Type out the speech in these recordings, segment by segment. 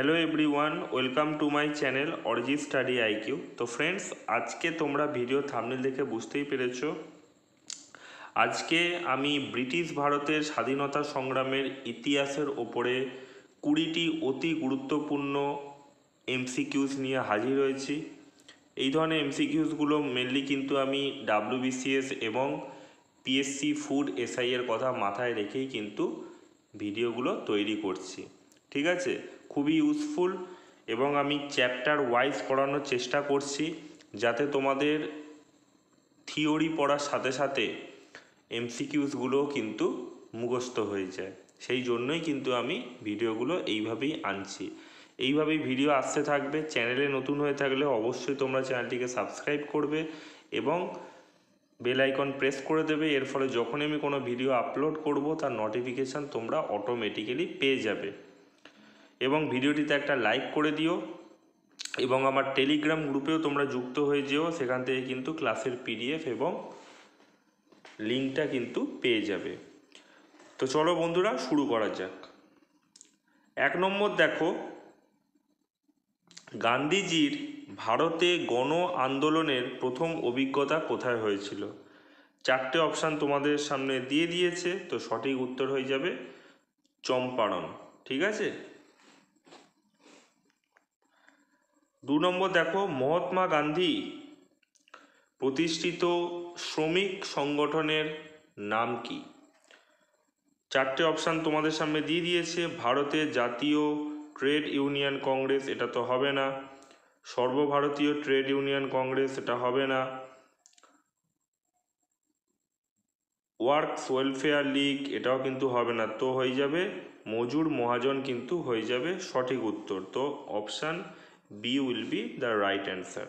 Hello everyone welcome to my channel অরিজি study IQ তো friends আজকে তোমরা ভিডিও থামনেল দেখে বুঝতেই পেরেছ। আজকে আমি ব্রিটিশ ভারতের স্বাধীনতা সংগ্রামের ইতিহাসের ওপরে কুড়িটি অতি গুরুত্বপূর্ণ এমসিকিউস নিয়ে হাজির হয়েছি। এই ধরনের এমসিকিউসগুলো মেনলি কিন্তু আমি ডাব্লিউবিসিএস এবং পিএসসি ফুড এসআই এর কথা মাথায় রেখেই কিন্তু ভিডিওগুলো তৈরি করছি। ঠিক আছে? খুবই ইউজফুল এবং আমি চ্যাপ্টার ওয়াইজ পড়ানোর চেষ্টা করছি যাতে তোমাদের থিওরি পড়ার সাথে সাথে এমসিকিউসগুলো কিন্তু মুখস্থ হয়ে যায়। সেই জন্যই কিন্তু আমি ভিডিওগুলো এইভাবেই আনছি। এইভাবেই ভিডিও আসতে থাকবে চ্যানেলে নতুন হয়ে থাকলে অবশ্যই তোমরা চ্যানেলটিকে সাবস্ক্রাইব করবে এবং বেল আইকন প্রেস করে দেবে। এর ফলে যখনই আমি কোনো ভিডিও আপলোড করব, তার নোটিফিকেশান তোমরা অটোমেটিক্যালি পেয়ে যাবে। এবং ভিডিওটিতে একটা লাইক করে দিও এবং আমার টেলিগ্রাম গ্রুপেও তোমরা যুক্ত হয়ে যেও, সেখান থেকে কিন্তু ক্লাসের পিডিএফ এবং লিঙ্কটা কিন্তু পেয়ে যাবে। তো চলো বন্ধুরা, শুরু করা যাক। এক নম্বর দেখো, গান্ধীজির ভারতে গণ আন্দোলনের প্রথম অভিজ্ঞতা কোথায় হয়েছিল? চারটে অপশান তোমাদের সামনে দিয়ে দিয়েছে, তো সঠিক উত্তর হয়ে যাবে চম্পারণ, ঠিক আছে? দু নম্বর দেখো, মহাত্মা গান্ধী প্রতিষ্ঠিত শ্রমিক সংগঠনের নাম কি? চারটে অপশান তোমাদের সামনে দিয়ে দিয়েছে, ভারতের জাতীয় ট্রেড ইউনিয়ন কংগ্রেস, এটা তো হবে না। সর্বভারতীয় ট্রেড ইউনিয়ন কংগ্রেস, এটা হবে না। ওয়ার্কস ওয়েলফেয়ার লিগ, এটাও কিন্তু হবে না, তো হয়ে যাবে মজুর মহাজন কিন্তু হয়ে যাবে সঠিক উত্তর। তো option B will be the right answer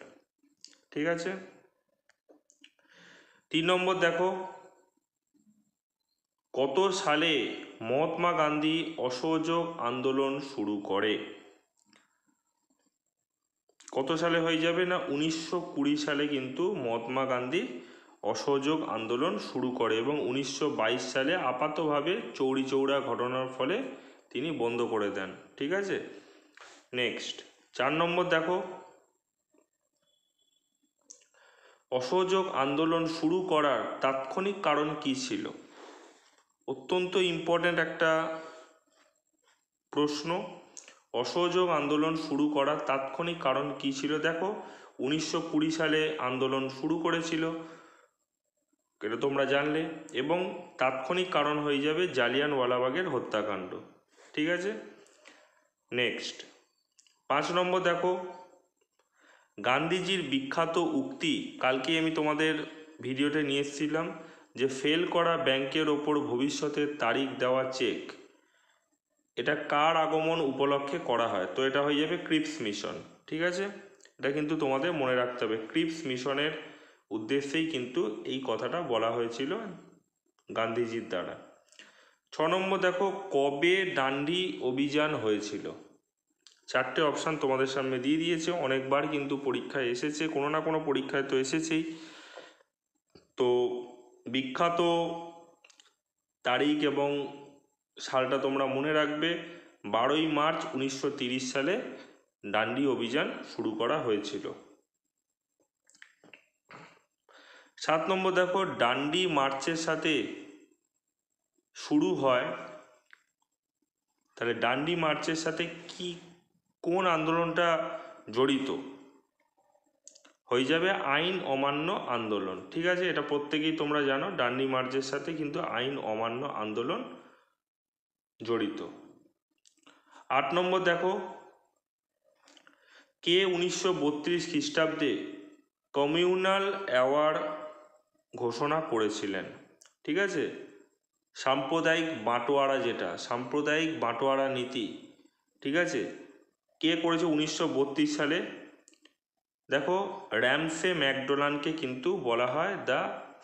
ঠিক আছে? তিন নম্বর দেখো। কত সালে মহাত্মা গান্ধী অসহযোগ আন্দোলন শুরু করে? কত সালে হয়ে যাবে না? উনিশশো কুড়ি সালে কিন্তু মহাত্মা গান্ধী অসহযোগ আন্দোলন শুরু করে এবং উনিশশো বাইশ সালে আপাতভাবে চৌরি চৌড়া ঘটনার ফলে তিনি বন্ধ করে দেন। ঠিক আছে? নেক্সট চার নম্বর দেখো। অসহযোগ আন্দোলন শুরু করার তাৎক্ষণিক কারণ কি ছিল? অত্যন্ত ইম্পর্ট্যান্ট একটা প্রশ্ন। অসহযোগ আন্দোলন শুরু করার তাৎক্ষণিক কারণ কি ছিল দেখো? উনিশশো কুড়ি সালে আন্দোলন শুরু করেছিল, এটা তোমরা জানলে, এবং তাৎক্ষণিক কারণ হয়ে যাবে জালিয়ানওয়ালাবাগের হত্যাকাণ্ড। ঠিক আছে? নেক্সট পাঁচ নম্বর দেখো, গান্ধীজির বিখ্যাত উক্তি কালকে আমি তোমাদের ভিডিওটা নিয়ে এসেছিলাম, যে ফেল করা ব্যাংকের ওপর ভবিষ্যতের তারিখ দেওয়া চেক, এটা কার আগমন উপলক্ষে করা হয়? তো এটা হয়ে যাবে ক্রিপস মিশন, ঠিক আছে? এটা কিন্তু তোমাদের মনে রাখতে হবে, ক্রিপস মিশনের উদ্দেশ্যেই কিন্তু এই কথাটা বলা হয়েছিল গান্ধীজির দ্বারা। ছ নম্বর দেখো, কবে ডান্ডি অভিযান হয়েছিল? চারটে অপশান তোমাদের সামনে দিয়ে দিয়েছে। অনেকবার কিন্তু পরীক্ষায় এসেছে, কোনো না কোনো পরীক্ষায় তো এসেছেই। তো বিখ্যাত তারিখ এবং সালটা তোমরা মনে রাখবে, বারোই মার্চ উনিশশো সালে ডান্ডি অভিযান শুরু করা হয়েছিল। সাত নম্বর দেখো, ডান্ডি মার্চের সাথে শুরু হয়। তাহলে ডান্ডি মার্চের সাথে কি কোন আন্দোলনটা জড়িত? হয়ে যাবে আইন অমান্য আন্দোলন, ঠিক আছে? এটা প্রত্যেকেই তোমরা জানো, ডান্ডি মার্চের সাথে কিন্তু আইন অমান্য আন্দোলন জড়িত। আট নম্বর দেখো, কে উনিশশো বত্রিশ খ্রিস্টাব্দে কমিউনাল অ্যাওয়ার্ড ঘোষণা করেছিলেন, ঠিক আছে? সাম্প্রদায়িক বাঁটোয়ারা যেটা, সাম্প্রদায়িক বাঁটোয়ারা নীতি, ঠিক আছে? কে করেছে উনিশশো বত্রিশ সালে? দেখো, র্যামসে ম্যাকডোনাল্ডকে কিন্তু বলা হয় the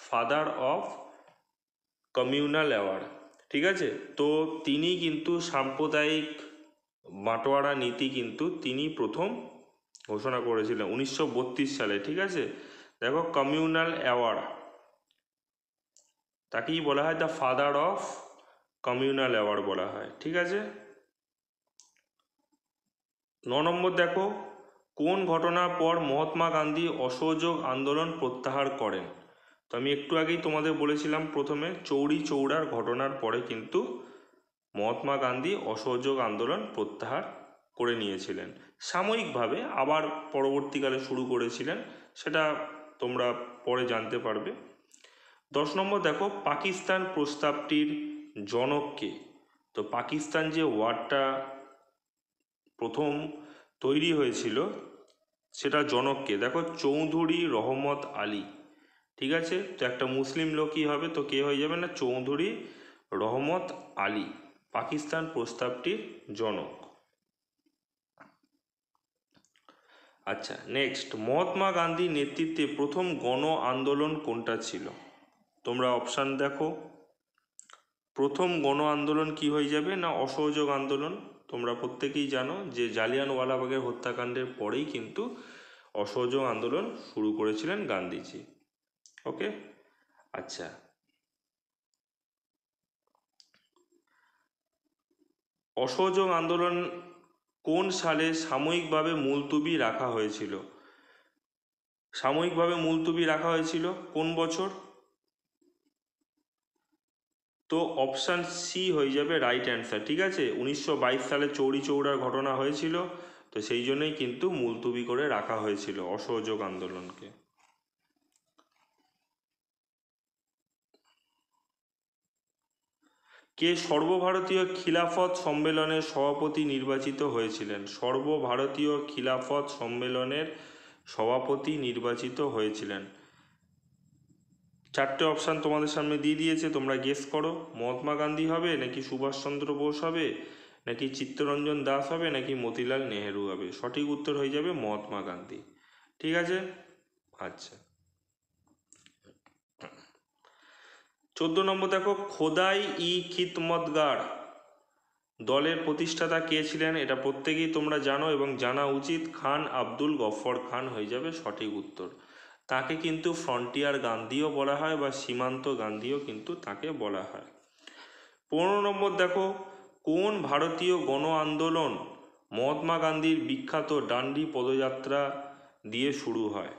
father of communal award ঠিক আছে? তো তিনি কিন্তু সাম্প্রদায়িক বাঁটোয়ারা নীতি কিন্তু তিনি প্রথম ঘোষণা করেছিলেন উনিশশো বত্রিশ সালে, ঠিক আছে? দেখো, কমিউনাল অ্যাওয়ার্ড তাকেই বলা হয় the father of communal award বলা হয়, ঠিক আছে? ন নম্বর দেখো, কোন ঘটনার পর মহাত্মা গান্ধী অসহযোগ আন্দোলন প্রত্যাহার করেন? তো আমি একটু আগেই তোমাদের বলেছিলাম প্রথমে, চৌরি চৌড়ার ঘটনার পরে কিন্তু মহাত্মা গান্ধী অসহযোগ আন্দোলন প্রত্যাহার করে নিয়েছিলেন। সাময়িকভাবে আবার পরবর্তীকালে শুরু করেছিলেন, সেটা তোমরা পরে জানতে পারবে। দশ নম্বর দেখো, পাকিস্তান প্রস্তাবটির জনককে তো পাকিস্তান যে ওয়ার্ডটা প্রথম তৈরি হয়েছিল সেটা জনককে। দেখো চৌধুরী রহমত আলী, ঠিক আছে? তো একটা মুসলিম লোকই হবে, তো কে হয়ে যাবে না? চৌধুরী রহমত আলী, পাকিস্তান প্রস্তাবটির জনক। আচ্ছা নেক্সট মহাত্মা গান্ধী নেতৃত্বে প্রথম গণ আন্দোলন কোনটা ছিল? তোমরা অপশান দেখো। প্রথম গণ আন্দোলন কি হয়ে যাবে না অসহযোগ আন্দোলন? তোমরা প্রত্যেকেই জানো যে জালিয়ানওয়ালাবাগের হত্যাকাণ্ডের পরেই কিন্তু অসহযোগ আন্দোলন শুরু করেছিলেন গান্ধীজি। ওকে? আচ্ছা। অসহযোগ আন্দোলন কোন সালে সাময়িকভাবে মুলতুবি রাখা হয়েছিল? সাময়িকভাবে মুলতুবি রাখা হয়েছিল কোন বছর? তো অপশান সি হয়ে যাবে রাইট অ্যান্সার ঠিক আছে? উনিশশো বাইশ সালে চৌরি চৌড়ার ঘটনা হয়েছিল, তো সেই জন্যই কিন্তু মুলতুবি করে রাখা হয়েছিল অসহযোগ আন্দোলনকে। কে সর্বভারতীয় খিলাফত সম্মেলনের সভাপতি নির্বাচিত হয়েছিলেন? সর্বভারতীয় খিলাফত সম্মেলনের সভাপতি নির্বাচিত হয়েছিলেন। চারটে অপশান তোমাদের সামনে দিয়ে দিয়েছে, তোমরা গেস করো। মহাত্মা গান্ধী হবে, নাকি সুভাষচন্দ্র বোস হবে, নাকি চিত্তরঞ্জন দাস হবে, নাকি মতিলাল নেহেরু হবে? সঠিক উত্তর হয়ে যাবে মহাত্মা গান্ধী। ঠিক আছে? আচ্ছা। চোদ্দ নম্বর দেখো, খোদাই ই খিতমতগার দলের প্রতিষ্ঠাতা কে ছিলেন, এটা প্রত্যেকেই তোমরা জানো এবং জানা উচিত, খান আব্দুল গফর খান হয়ে যাবে সঠিক উত্তর। তাকে কিন্তু ফ্রন্টিয়ার গান্ধীও বলা হয় বা সীমান্ত গান্ধীও কিন্তু তাকে বলা হয়। পনেরো নম্বর দেখো, কোন ভারতীয় গণ আন্দোলন মহাত্মা গান্ধীর বিখ্যাত ডান্ডি পদযাত্রা দিয়ে শুরু হয়?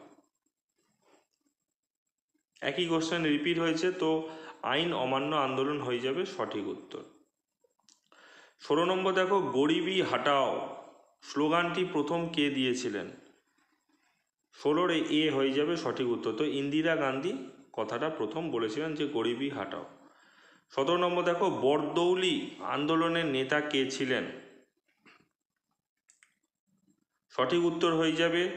একই কোশ্চেন রিপিট হয়েছে, তো আইন অমান্য আন্দোলন হয়ে যাবে সঠিক উত্তর। ষোলো নম্বর দেখো, গরিবি হাটাও, স্লোগানটি প্রথম কে দিয়েছিলেন? ষোলোর এ হয়ে যাবে সঠিক উত্তর। তো ইন্দিরা গান্ধী কথাটা প্রথম বলেছিলেন যে, গরিবি হাটাও। সতেরো নম্বর দেখো, বরদৌলি আন্দোলনের নেতা কে ছিলেন? সঠিক উত্তর হয়ে যাবে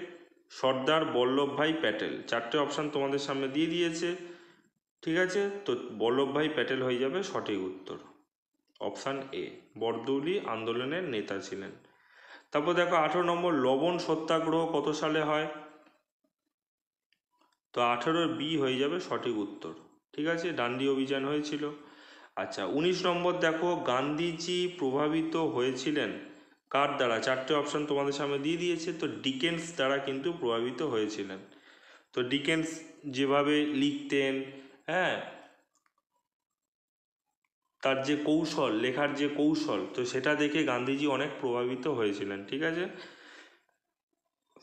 সর্দার বল্লভভাই প্যাটেল। চারটে অপশান তোমাদের সামনে দিয়ে দিয়েছে। ঠিক আছে? তো বল্লভভাই প্যাটেল হয়ে যাবে সঠিক উত্তর। অপশান এ বরদৌলি আন্দোলনের নেতা ছিলেন। তারপর দেখো, আঠেরো নম্বর, লবণ সত্যাগ্রহ কত সালে হয়? তো আঠেরোর বি হয়ে যাবে সঠিক উত্তর। ঠিক আছে? ডান্ডি অভিযান হয়েছিল। আচ্ছা উনিশ নম্বর দেখো, গান্ধীজি প্রভাবিত হয়েছিলেন কার দ্বারা? চারটে অপশান তোমাদের সামনে দিয়ে দিয়েছে। তো ডিকেন্স দ্বারা কিন্তু প্রভাবিত হয়েছিলেন। তো ডিকেন্স যেভাবে লিখতেন হ্যাঁ তার যে কৌশল, লেখার যে কৌশল, তো সেটা দেখে গান্ধীজি অনেক প্রভাবিত হয়েছিলেন। ঠিক আছে?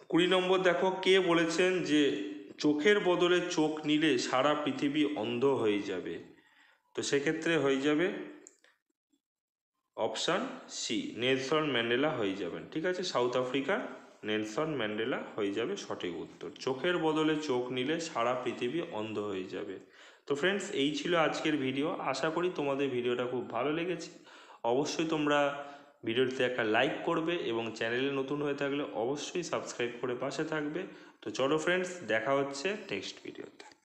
কুড়ি নম্বর দেখো, কে বলেছেন যে চোখের বদলে চোখ নিলে সারা পৃথিবী অন্ধ হয়ে যাবে। তো সেক্ষেত্রে হয়ে যাবে অপশান সি নেলসন ম্যান্ডেলা হয়ে যাবেন, ঠিক আছে? সাউথ আফ্রিকার নেলসন ম্যান্ডেলা হয়ে যাবে সঠিক উত্তর। চোখের বদলে চোখ নিলে সারা পৃথিবী অন্ধ হয়ে যাবে। তো ফ্রেন্ডস এই ছিল আজকের ভিডিও আশা করি তোমাদের ভিডিওটা খুব ভালো লেগেছে। অবশ্যই তোমরা ভিডিওটিতে একটা লাইক করবে এবং চ্যানেলে নতুন হয়ে থাকলে অবশ্যই সাবস্ক্রাইব করে পাশে থাকবে। তো চলো ফ্রেন্ডস দেখা হচ্ছে নেক্সট ভিডিওতে